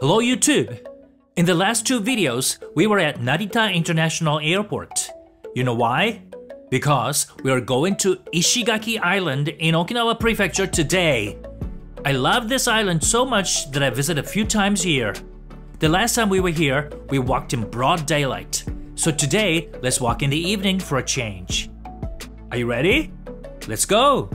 Hello YouTube! In the last two videos, we were at Narita International Airport. You know why? Because we are going to Ishigaki Island in Okinawa Prefecture today. I love this island so much that I visit a few times here. The last time we were here, we walked in broad daylight. So today, let's walk in the evening for a change. Are you ready? Let's go!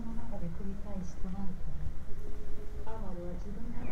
の中で繰り返し唱えたアマルは自分が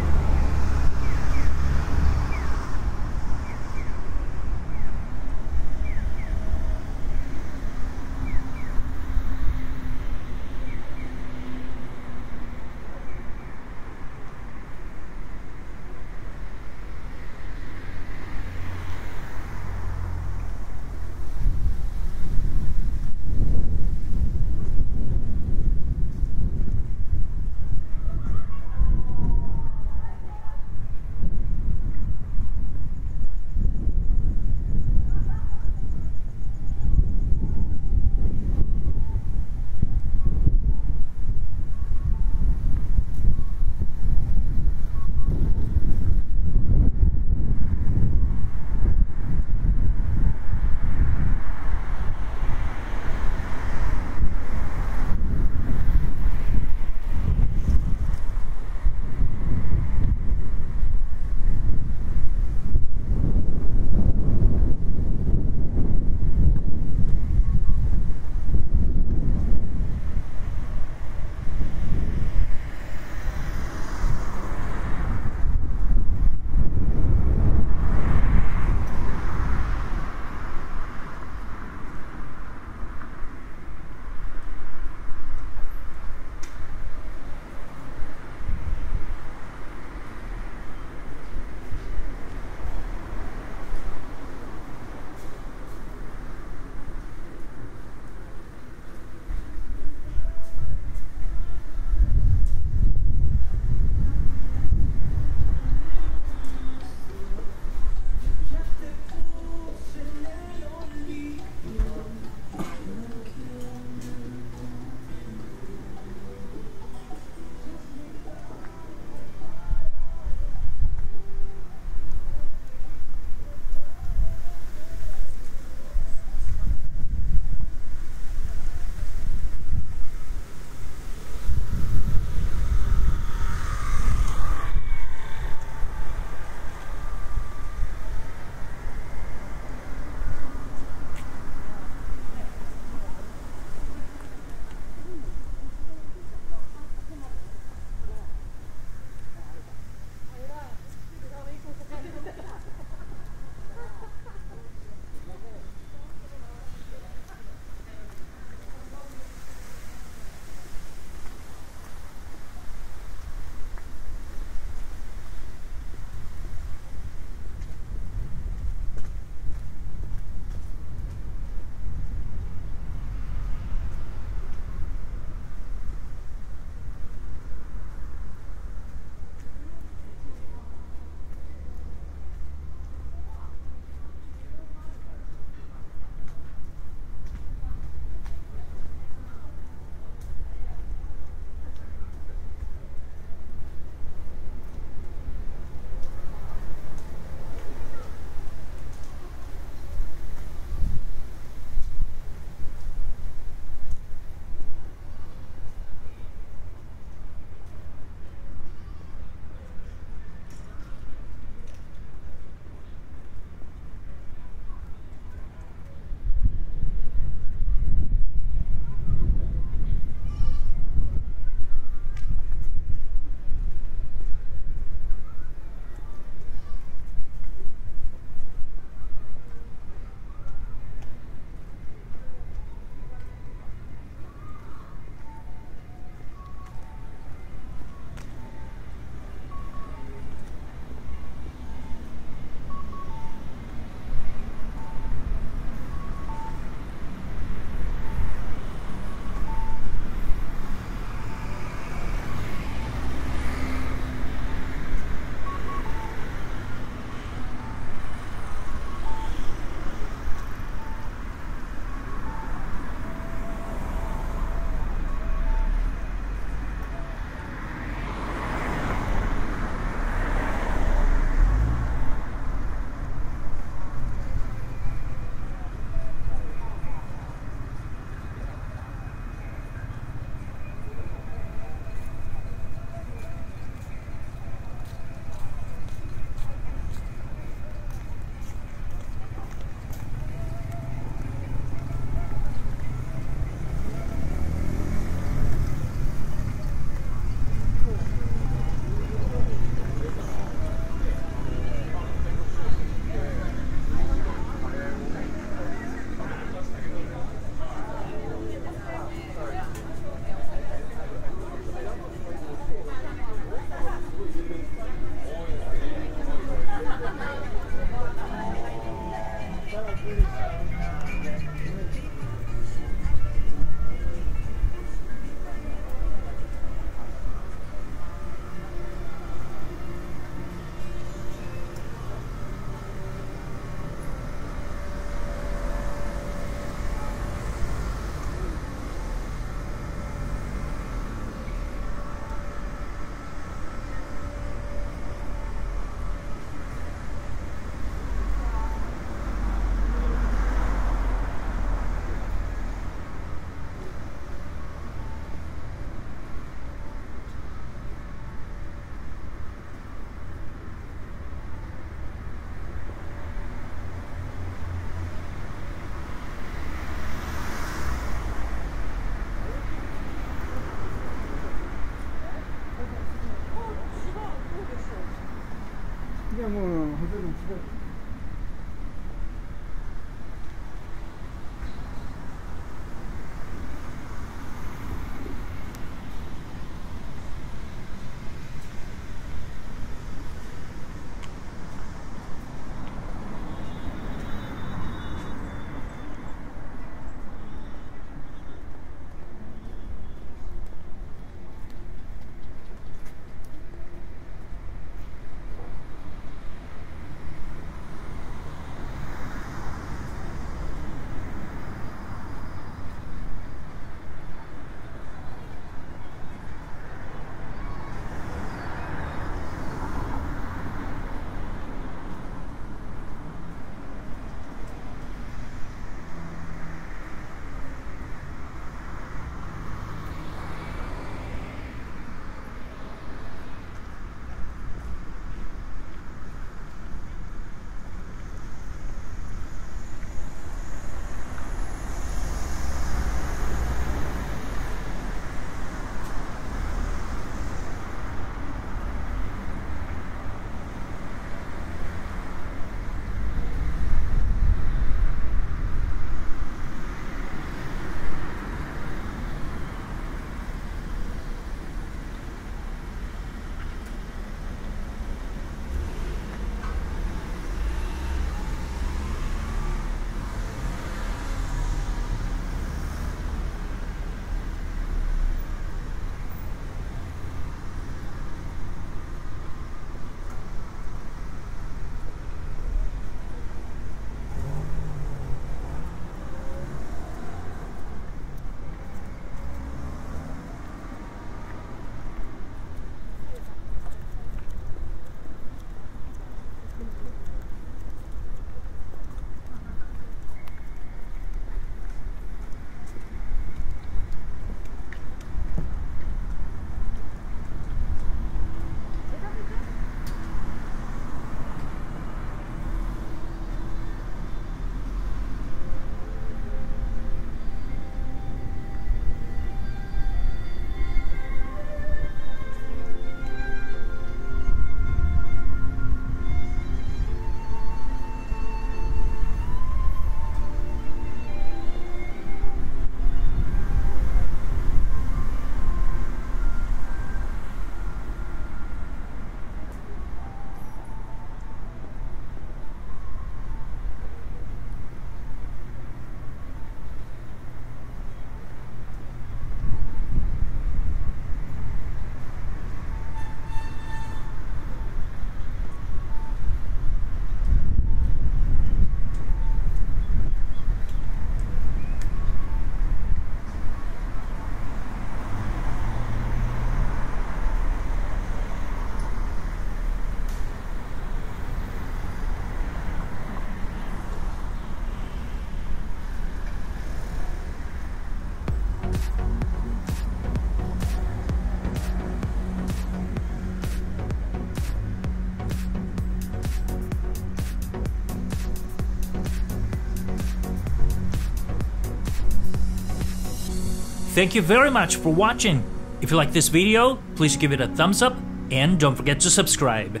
Thank you very much for watching. If you like this video, please give it a thumbs up and don't forget to subscribe.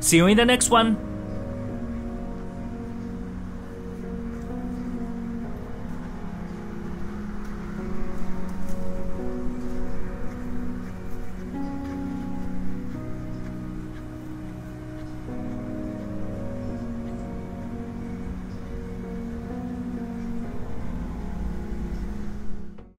See you in the next one.